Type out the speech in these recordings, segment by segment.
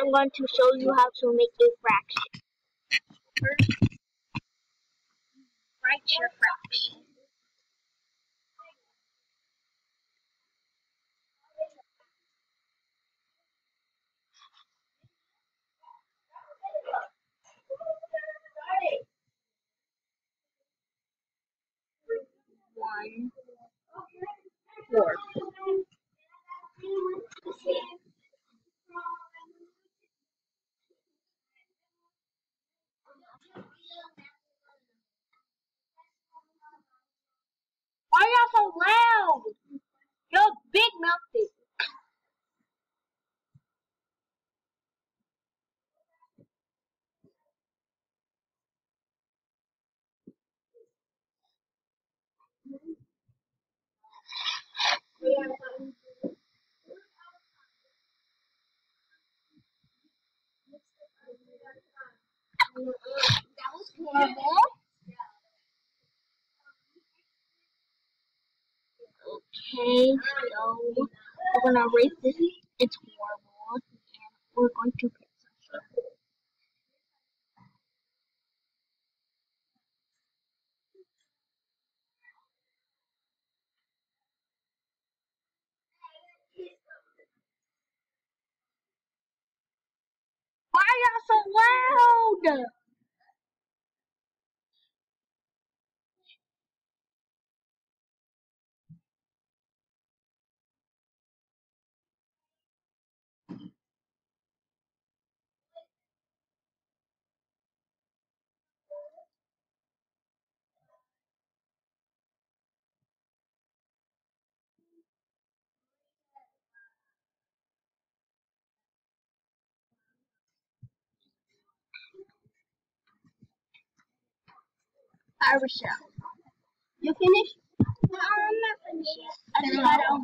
I'm going to show you how to make a fraction. First, write your fraction. One fourth. Why y'all loud? You're big mouthed. That was horrible. Okay, so we're gonna rate this. It's horrible, and we're going to pick some sugar. Why are y'all so loud? Hi, Rochelle. You finished? No, I'm not finished yet. I just got out.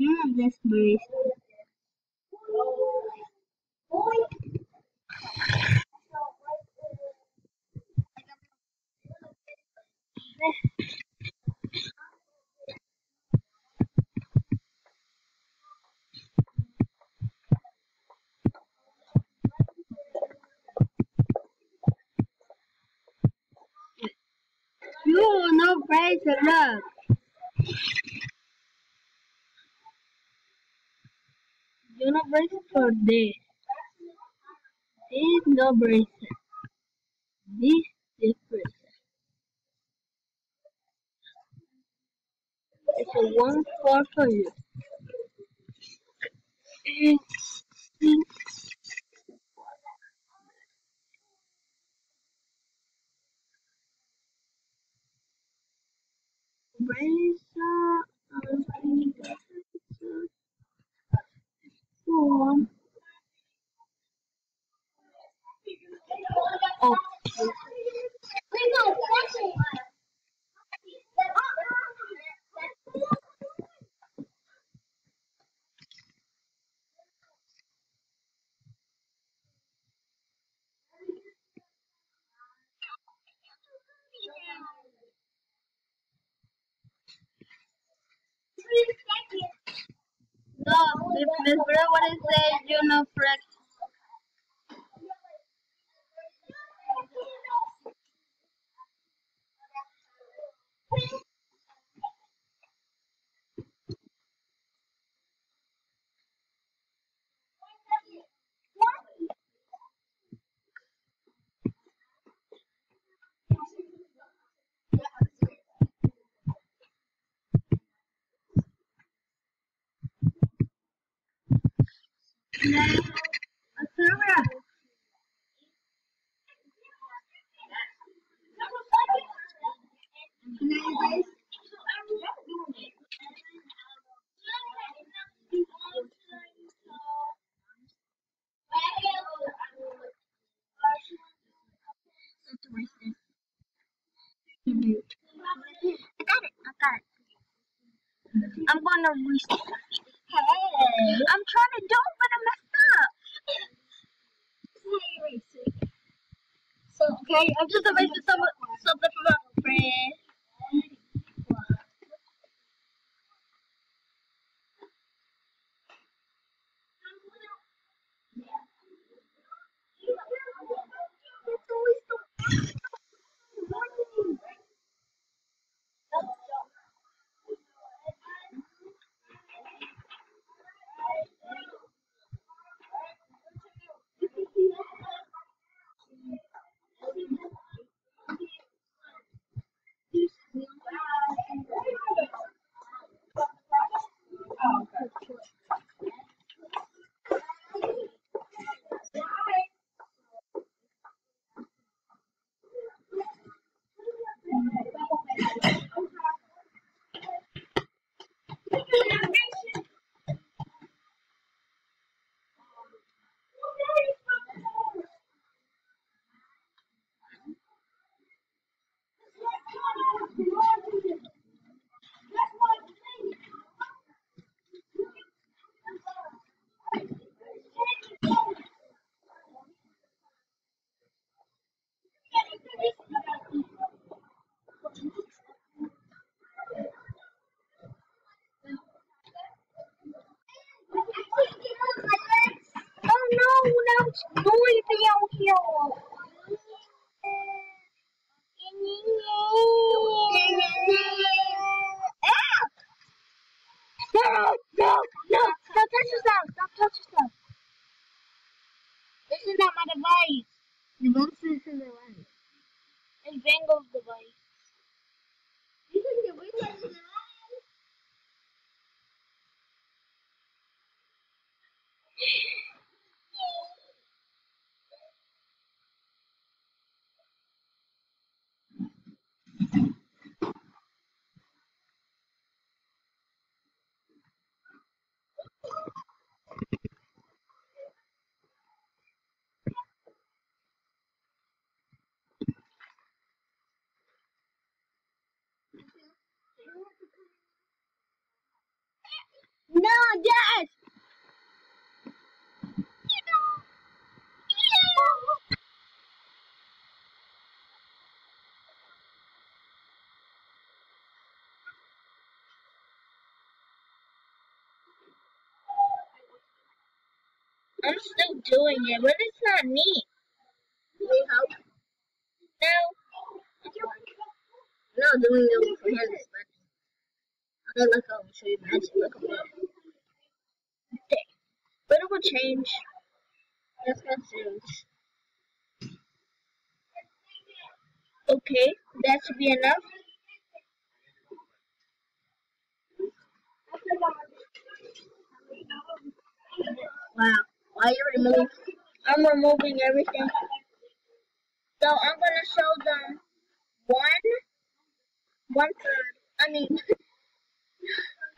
Mm, this breeze. You no brace enough. You no brace for this. This no brace. This is brace. It's a one four for you. And four. Oh. No, if Miss Bro what it say, you know correct. I got it. I got it. I'm. Hey. I'm trying to do it, but I messed up. So, okay, I'm just erasing some, something from my friend. Oh no, now it's noisy out here. Ah! No, no, no, stop touch yourself, stop touch yourself. This is not my device. You won't see this in the one. It's Bango's device. You can get way less than that. No, yes! I'm still doing it, but it's not neat. Need help? No. No, doing it with hands is magic. Okay, look, I'll show you magic. Look over there. Okay. But it will change. That's gonna change. Okay, that should be enough. Wow. Why you remove? I'm removing everything. So I'm gonna show them one, one third. I mean,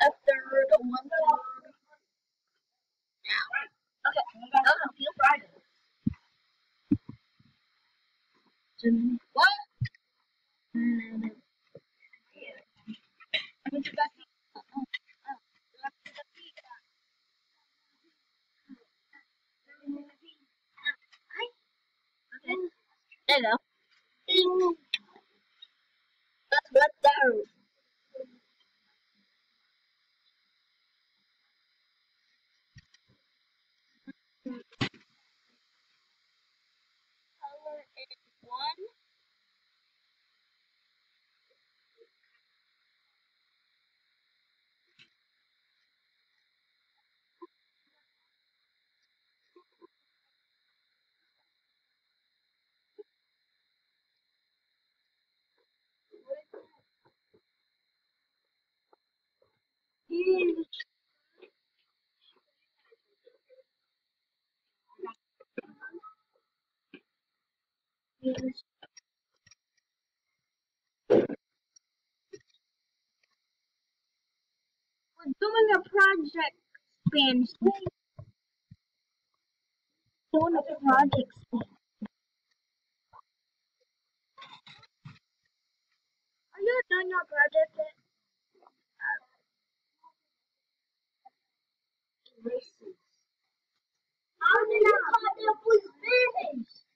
a third, or one third. Oh, okay, I'll help you. Friday. What? Okay. There you go. Ding. That's what that. Color is one. We're doing a project Spanish. Doing a project Spanish. Are you done your project yet? Uh, How did I call them with Spanish?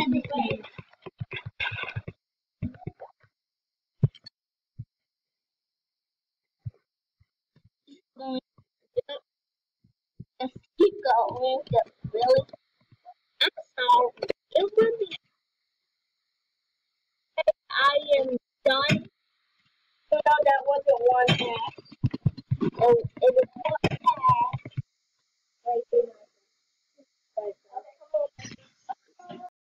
Understand. Going. Just keep going.